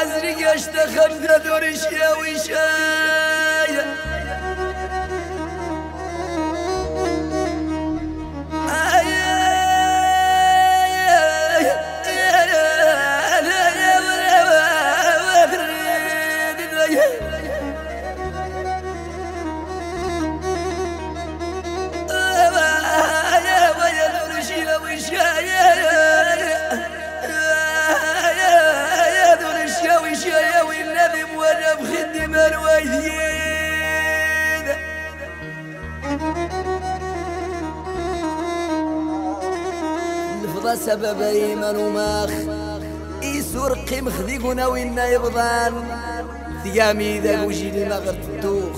عزري اشتخم ذا دورش يا سبب ايمن وماخ. يسور قيم خذيقنا وين يبضان ثيامي ذا وجي لما غرت الدوخ